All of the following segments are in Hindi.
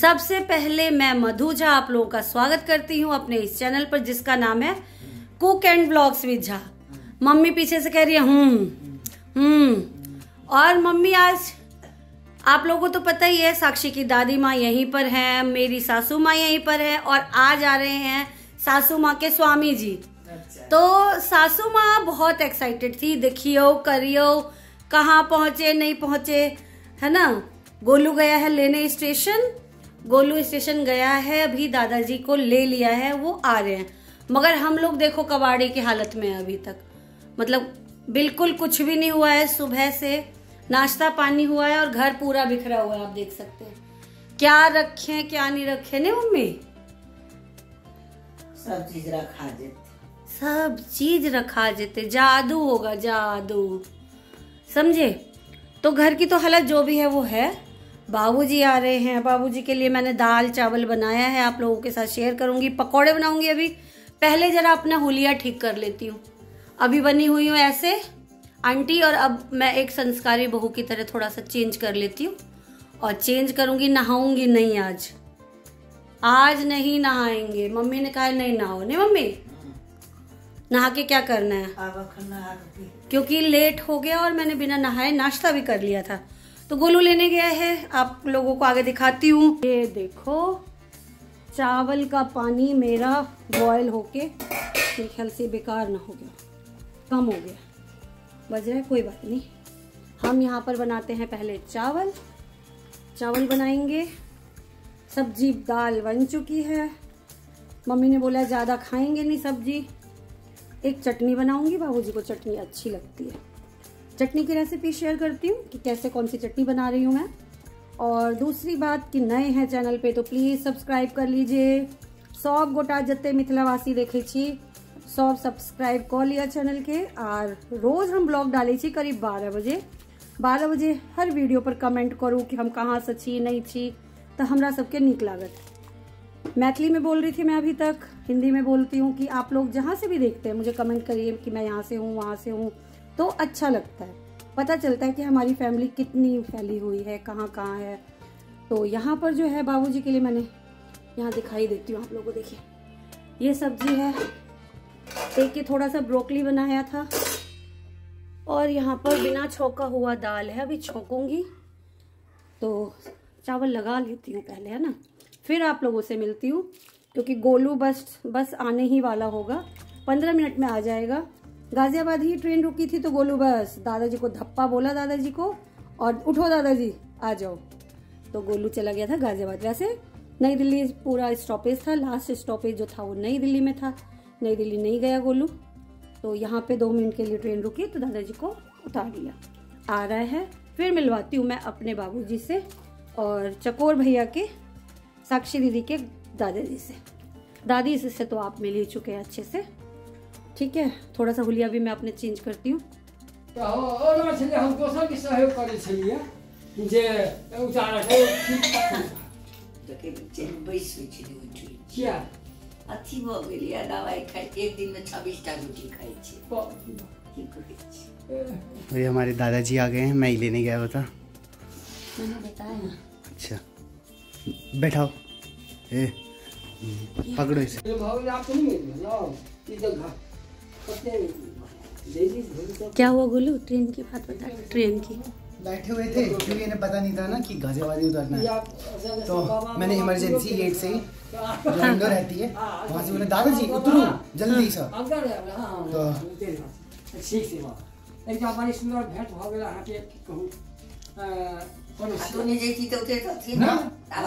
सबसे पहले मैं मधु झा आप लोगों का स्वागत करती हूँ अपने इस चैनल पर जिसका नाम है cook and blogs with Jha. Mummy पीछे से कह रही है हम्म हम्म। और मम्मी आज आप लोगों को तो पता ही है साक्षी की दादी माँ यहीं पर है मेरी सासू माँ यहीं पर है और आज आ रहे हैं सासू माँ के स्वामी जी। तो सासू माँ बहुत एक्साइटेड थी देखियो करियो कहाँ पहुँचे नहीं पहुँचे है ना? गोलू गया है लेने स्टेशन गोलू स्टेशन गया है अभी दादाजी को ले लिया है वो आ रहे हैं। मगर हम लोग देखो कबाड़ी की हालत में अभी तक। मतलब बिल्कुल कुछ भी नहीं हुआ है सुबह से नाश्ता पानी हुआ है और घर पूरा बिखरा हुआ है आप देख सकते हैं। क्या रखे क्या नहीं रखे ने मम्मी? सब चीज़ रखा देते। सब चीज़ रखा जेते जादू होगा जादू। समझे? तो घर की तो हालत जो भी है वो है। बाबूजी आ रहे हैं। बाबूजी के लिए मैंने दाल चावल बनाया है। आप लोगों के साथ शेयर करूँगी। पकौड़े बनाऊँगी अभी। पहले जरा अपना हुलिया ठीक कर लेती हूँ। अभी बनी हुई हूँ ऐसे। आंटी और अब मैं एक संस्कारी बहू की तरह थोड़ा सा चेंज कर लेती हूँ। और चेंज करूँगी नहाऊँगी नहीं आज। आज नहीं नहाएँगे। मम्मी ने कहा नहीं नहाओ। नहीं मम्मी? नहा के क्या करना है? क्योंकि लेट हो गया और मैंने बिना नहाए नाश्ता भी कर लिया था। तो गोलू लेने गया है। आप लोगों को आगे दिखाती हूँ। ये देखो, चावल का पानी मेरा बॉयल होके ख्याल से बेकार ना हो गया, कम हो गया। बज रहा है? कोई बात नहीं। हम यहाँ पर बनाते हैं पहले चावल। चावल बनाएँगे। सब्ज़ी दाल बन चुकी है। मम्मी ने बोला, ज़्यादा खाएँगे नहीं सब्ज़ी। एक चटनी बनाऊँगी, बाबूजी को चटनी अच्छी लगती है। चटनी की रेसिपी शेयर करती हूँ कि कैसे कौन सी चटनी बना रही हूँ मैं। और दूसरी बात कि नए हैं चैनल पे तो प्लीज़ सब्सक्राइब कर लीजिए। सब गोटा जत्ते मिथिलावासी देखे छी। सब सब्सक्राइब कर लिया चैनल के। और रोज हम ब्लॉग डाले छी करीब बारह बजे। बारह बजे हर वीडियो पर कमेंट करूँ कि हम कहाँ से छी, नहीं छी तो हमरा सबके नीक लागत। मैथिली में बोल रही थी मैं अभी तक, हिंदी में बोलती हूँ कि आप लोग जहाँ से भी देखते हैं, मुझे कमेंट करिए कि मैं यहाँ से हूँ, वहाँ से हूँ। तो अच्छा लगता है। पता चलता है कि हमारी फैमिली कितनी फैली हुई है, कहाँ कहाँ है। तो यहाँ पर जो है बाबूजी के लिए मैंने यहाँ दिखाई देती हूँ आप लोगों को, देखिए। ये सब्ज़ी है, एक ये थोड़ा सा ब्रोकली बनाया था। और यहाँ पर बिना छोका हुआ दाल है, अभी छोकूँगी। तो चावल लगा लेती हूँ पहले, है ना? फिर आप लोगों से मिलती हूँ, क्योंकि गोलू बस बस आने ही वाला होगा। पंद्रह मिनट में आ जाएगा। गाजियाबाद ही ट्रेन रुकी थी तो गोलू, बस। दादाजी को धप्पा बोला दादाजी को और उठो दादाजी, आ जाओ। तो गोलू चला गया था गाजियाबाद। वैसे नई दिल्ली पूरा स्टॉपेज था। लास्ट स्टॉपेज जो था वो नई दिल्ली में था। नई दिल्ली नहीं गया गोलू। तो यहाँ पे दो मिनट के लिए ट्रेन रुकी तो दादाजी को उतार लिया। आ रहा है। फिर मिलवाती हूँ मैं अपने बाबूजी से और चकोर भैया के, साक्षी दीदी के दादाजी से। दादी से तो आप मिल ही चुके हैं अच्छे से। ठीक है? थोड़ा सा हुलिया भी मैं अपने चेंज करती हूँ। त हो हम दोसरके सहयोग करै छलियै जे उचारक देखे चैन बैस होइ छलै उठि किया? अथी भऽ गेलै दवाइ खाइ एक दिनमे छब्बीस टा रोटी खाइ छी की कहै छी ये हमारे दादाजी आ गए हैं मैं ही लेने गया था मैंने बताया। अच्छा। बैठाओ। ए पकड़ो इसे। नहि क्या हुआ गोलू? ट्रेन की बात बता। ट्रेन की। बैठे हुए थे क्योंकि इन्हें पता नहीं था ना कि गाजियाबाद ही उतरना है। तो मैंने इमरजेंसी गेट से ही जो विंडो रहती है वहाँ से बोले दादाजी उतरो जल्दी से। अगर हाँ आ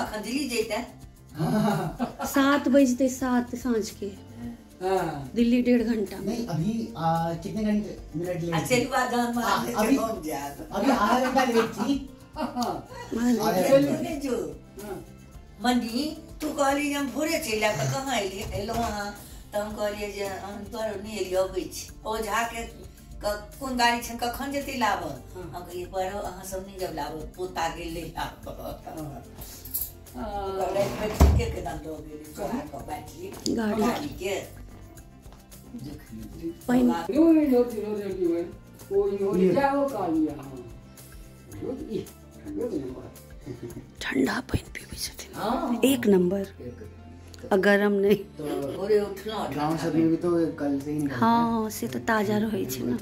तो सात बजते सात साँझ के। हाँ। दिल्ली डेढ़ घंटा। नहीं अभी आ, कितने घंटे? मिनट लेट थी। हाँ, अभी- अभी आधा घंटा लेट थी। हाँ मान जो। हाँ। मनी तू कहली हम भोरे चलि आयब तऽ कहाँ एलियै एलहुँ अहाँ तऽ हम कहलियै जे हम तोहर नहि एलियै अबै छी। ओ झाके कोन गाड़ी छनि कखन जेतै लाबऽ हम कहलियै पढ़ो अहाँ सब नहि जब लाबऽ पोता गेलै लाबऽ हाँ। ठीके केना दऽ गेलै चढ़ा कऽ बैठली। गाड़ी। गाड़ीके जाओ कालिया ठंडा पहन पी भी सकते एक नंबर। गरम नहीं। भी तो कल से ही हाँ। से तो ताज़ा रहे ना।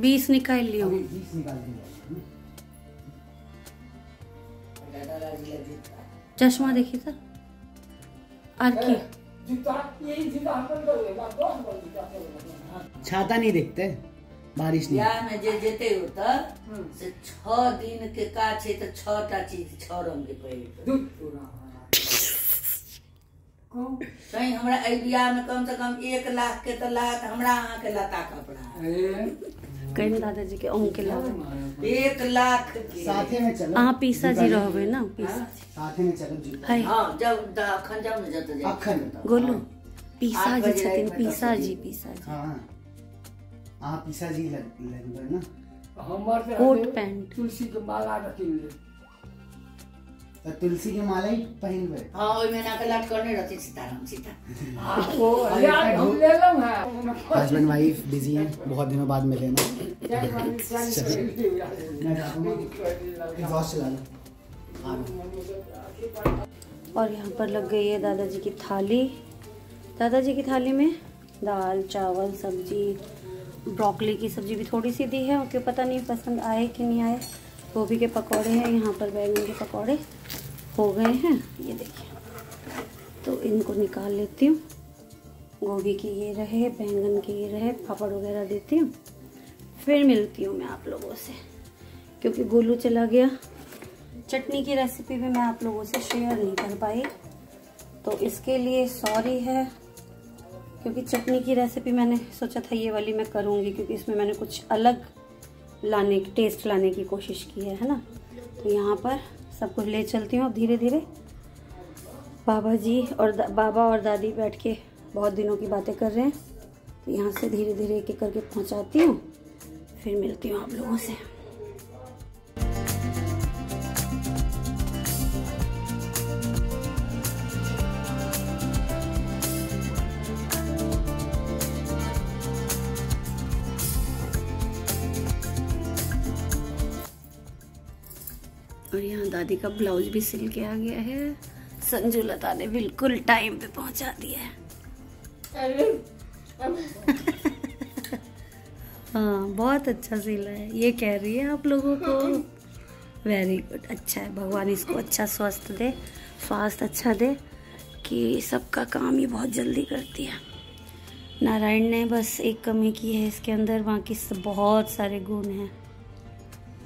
बीस निकाल लियो। बीस निकाल दियो। चश्मा देखी सर और की तो छाता नहीं देखते? बारिश नहीं। बियाह में जे जेते होता से छह दिन के का छै तऽ छह टा चीज़ छह रंग के पहिर दूध पूरा कौन? कहीं हमरा एहि बियाह में कम से कम एक लाख के तऽ लागत हमरा अहाँ के लता कपड़ा। कहीं दादाजी के ओम के लागे एक लाख के। साथे में चलो। अहाँ पीसा जी रहबे ना? पीसा साथे में चलो जूता है हाँ जब अखन जब न जत जाए अखन गोलू पीसा जी पीसा जी पीसा जी। हाँ। पीसा जी लग लगबै ना। हमर से कोट पैंट। तुलसी के माला रखी ले तो तुलसी के माला ही पहनबै हाँ ओहि में ना के लट करने रहती सीताराम सीता। ओ यार हम ले लो है। हस्बैंड वाइफ बिज़ी हैं बहुत दिनों बाद मिले ना। एग्जॉस्ट चला लो। और यहाँ पर लग गई है दादाजी की थाली। दादाजी की थाली में दाल, चावल, सब्ज़ी, ब्रोकली की सब्ज़ी भी थोड़ी सी दी है। उनके पता नहीं पसंद आए कि नहीं आए। गोभी के पकौड़े हैं, यहाँ पर बैंगन के पकौड़े हो गए हैं। ये देखिए। तो इनको निकाल लेती हूँ। गोभी की ये रहे, बैंगन के ये रहे, पापड़ वगैरह देती हूँ। फिर मिलती हूँ मैं आप लोगों से। क्योंकि गोलू चला गया। चटनी की रेसिपी भी मैं आप लोगों से शेयर नहीं कर पाई। तो इसके लिए सॉरी है, क्योंकि चटनी की रेसिपी मैंने सोचा था ये वाली मैं करूँगी, क्योंकि इसमें मैंने कुछ अलग लाने की टेस्ट लाने की कोशिश की है है ना? तो यहाँ पर सब कुछ ले चलती हूँ अब धीरे धीरे बाबा जी और बाबा और दादी बैठ के बहुत दिनों की बातें कर रहे हैं। तो यहाँ से धीरे धीरे एक एक करके पहुँचाती हूँ। फिर मिलती हूँ आप लोगों से। दादी का ब्लाउज भी सिल के आ गया है। संजू लता ने बिल्कुल टाइम पे पहुँचा दिया है। हाँ बहुत अच्छा सिला है। ये कह रही है आप लोगों को? वेरी गुड अच्छा है। भगवान इसको अच्छा स्वस्थ दे स्वास्थ्य अच्छा दे कि सबका काम ये बहुत जल्दी करती है। नारायण ने बस एक कमी की है इसके अंदर, बाकी बहुत सारे गुण हैं।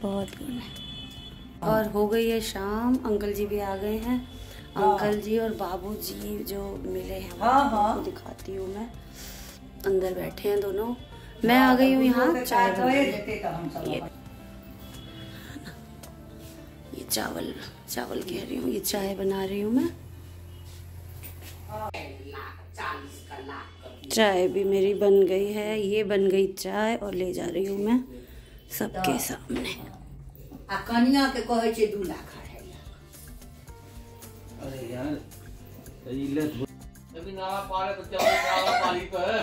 बहुत गुण हैं। और हो गई है शाम। अंकल जी भी आ गए हैं। अंकल जी और बाबू जी जो मिले हैं हाँ, हाँ। उनको दिखाती हूँ मैं। अंदर बैठे हैं दोनों। मैं आ गई हूँ यहाँ चाय तो ये ये चावल चावल कह रही हूँ ये चाय बना रही हूँ मैं। चाय भी मेरी बन गई है ये बन गई चाय और ले जा रही हूँ मैं सबके सामने। आ कनिया के कहै छै दू लाख अढ़ाई लाख। अरे यार अभी नाला पार है तो क्या नाला पारी तो है।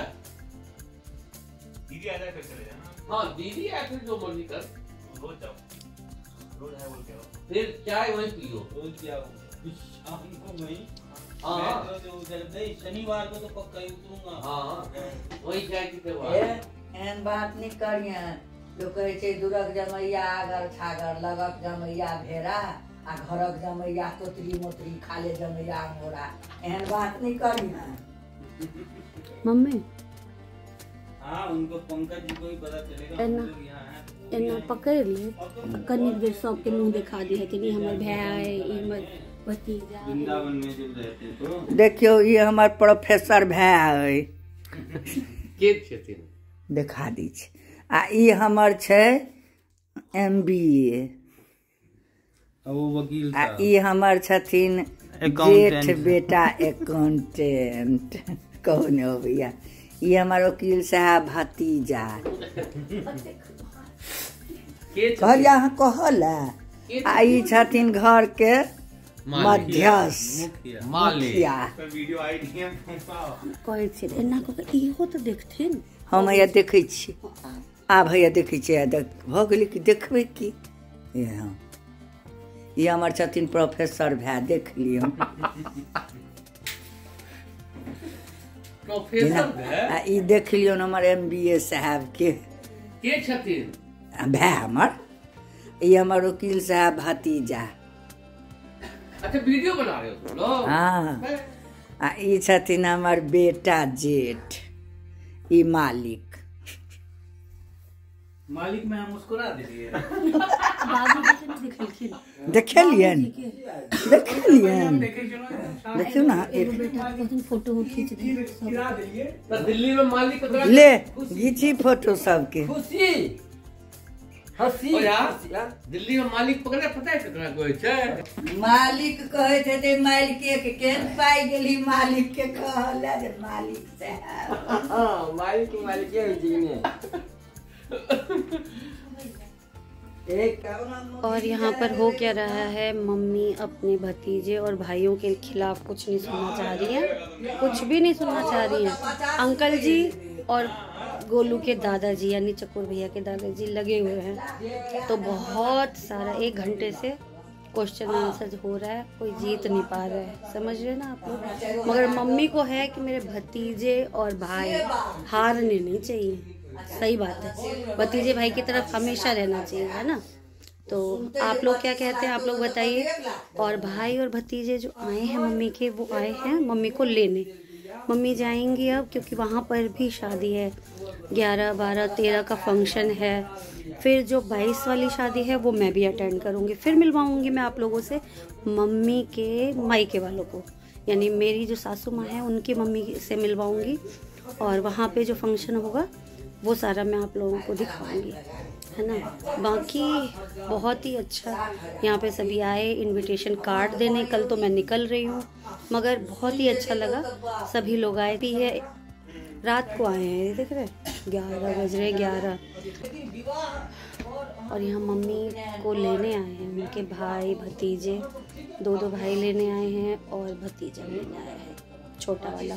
दीदी आ जाए फिर चले जाना। हाँ दीदी या फिर जो मर्ज़ी कर। रोज जाओ। रोज है बोल के आओ। फिर चाय वहीं पियो। रोज क्या शाम को वहीं हाँ। मैं तो जो उधर नहीं शनिवार को तो पक्का ही उतरूँगा। हाँ वही चाय की ए, सेवा एहन बात नहीं करिए लोग कहै छै दूरक जमैया आगर छागर लगक जमैया भेड़ा आ घरक जमैया तोतरी मोतरी खाले जमैया मोरा। एहन बात नहीं करिए मम्मी। हाँ उनको पंकज जी को ही पता चलेगा एना- लोग एना पकड़ ले। कनी देर सबके मुँह दिखा दी है कि हमर भाई ई हमर भतीजा है। वृंदावन में जब रहते तो? देखियो ये हमर प्रोफेसर भाई। के छथिन? देखा दी छै। आ ई हमर छै एम बी ए वो वकील आ ई हमर छथिन Accountant। जेठ बेटा अकाउंटेंट कहू ने हो भैया ई हमर वकील साहब भतीजा। के कहलिया अहाँ कहल आ ई छथिन घर के मध्यस्थ। मालिक मुखिया। वीडियो आई थी कहै छै एना कऽ के इहो तऽ देखथिन? हम हैया देखै छी आब हैया देखै छियै देख भऽ गेलै कि देखबै की? हँ। ये हमर छथिन प्रोफेसर भाई देख लियो। प्रोफेसर आ ई देख लियो न हमर एम बी ए साहब के। के छथिन? आ, भाई हमर? ई हमर वकील साहब भतीजा। अच्छा वीडियो बना रहे हो हाँ। आ ई छथिन हमर बेटा जेठ ई मालिक। मालिक में हम मुस्कुरा दिलिए। बाबू देखे ना दिखलखिन। देखलियन। देखलियन। देखियो ना एक फ़ोटो खींच दे सब तो दिल्ली में मालिक को ले घीची फ़ोटो सबके। खुशी। हँसी। ओ यार दिल्ली में मालिक पकड़े पता है कितना कोई छे? मालिक कहे थे ते मालिके के केन पाई गेली मालिक के कहला रे मालिक साहब हाँ मालिक मालिक है जीने और यहाँ पर हो क्या रहा है? मम्मी अपने भतीजे और भाइयों के खिलाफ कुछ नहीं सुनना चाह रही है। कुछ भी नहीं सुनना चाह रही है। अंकल जी और गोलू के दादाजी, यानी चकोर भैया के दादाजी लगे हुए हैं। तो बहुत सारा, एक घंटे से क्वेश्चन आंसर हो रहा है। कोई जीत नहीं पा रहा है। समझ रहे ना आप लोग? मगर मम्मी को है कि मेरे भतीजे और भाई हारने नहीं चाहिए। सही बात है। भतीजे भाई की तरफ़ हमेशा रहना चाहिए, है ना? तो आप लोग क्या कहते हैं? आप लोग बताइए। और भाई और भतीजे जो आए हैं मम्मी के, वो आए हैं मम्मी को लेने। मम्मी जाएँगी अब क्योंकि वहाँ पर भी शादी है। ग्यारह, बारह, तेरह का फ़ंक्शन है। फिर जो बाईस वाली शादी है, वो मैं भी अटेंड करूँगी। फिर मिलवाऊँगी मैं आप लोगों से मम्मी के मायके वालों को। यानी मेरी जो सासू माँ है, उनकी मम्मी से मिलवाऊँगी। और वहाँ पे जो फ़ंक्शन होगा वो सारा मैं आप लोगों को दिखाऊँगी, है ना? बाकी बहुत ही अच्छा यहाँ पे सभी आए इनविटेशन कार्ड देने। कल तो मैं निकल रही हूँ, मगर बहुत ही अच्छा लगा। सभी लोग आए भी है। रात को आए हैं देख रहे ग्यारह बज रहे ग्यारह। और यहाँ मम्मी को लेने आए हैं, उनके भाई, भतीजे दो दो भाई लेने आए हैं और भतीजा लेने आया है, छोटा वाला।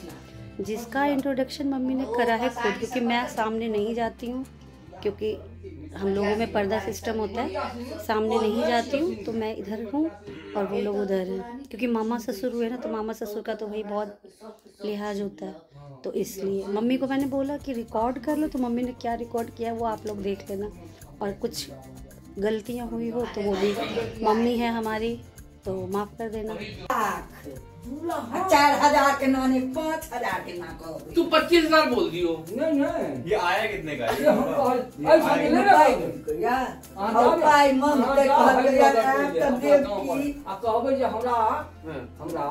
जिसका इंट्रोडक्शन मम्मी ने करा है खुद, क्योंकि मैं सामने नहीं जाती हूँ, क्योंकि हम लोगों में पर्दा सिस्टम होता है, सामने नहीं जाती हूँ तो मैं इधर हूँ और वो लोग उधर हैं। क्योंकि मामा ससुर हुए ना तो मामा ससुर का तो भाई बहुत लिहाज होता है तो इसलिए। मम्मी को मैंने बोला कि रिकॉर्ड कर लो तो मम्मी ने क्या रिकॉर्ड किया, वो आप लोग देख लेना। और कुछ गलतियाँ हुई हो तो वो भी। मम्मी है हमारी तो माफ़ कर देना। चार हज़ार के नानी पाँच हज़ार के ना कहो तू पच्चीस हज़ार बोल दियो। नहीं नहीं। ये आया कितने का? ये हम हाँ, पाई मम हाँ, के? कहल गया तब देव की आ कहबै जे हमरा हाँ, हमरा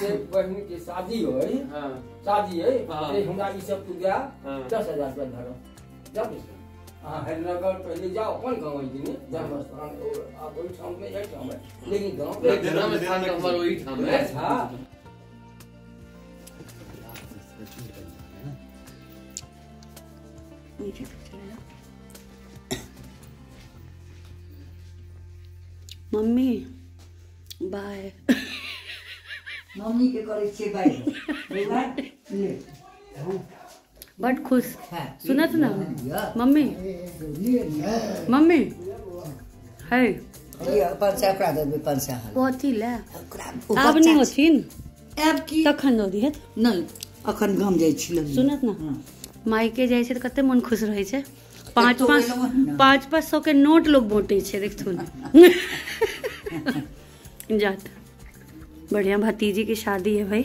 से बहिन के शादी होई हाँ, शादी है। हाँ। हमरा ई सब तू गया। दस हज़ार रुपया धरो। जब हाँ हरिनगर पहले जाओ अपन गाँव है जिन्हें जन्मस्थान आप वही ठाम में जाए ठाम है। लेकिन गाँव नहीं, देना में स्थान हमारा वही था मैं हाँ। मम्मी बाय मम्मी के करे छे भाई बउआ, ले बट खुश। हाँ, सुनत ना? मम्मी। मम्मी। है पंचा पंचा कथी ले। आब नहीं होथिन आब की तखन दऽ दिहत नहीं अखन गाम जाइ छी सुनत ना? मायके जाइ छै तऽ कते मन खुश रहै छै। पाँच तो पाँच हँ ने। पाँच पाँच सौ के नोट लोग बाँटै छै देखथुन। जात। बढ़िया भतीजी की शादी है भाई।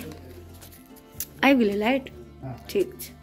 आबि गेलै लाइट? ठीक छै।